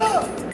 Stop!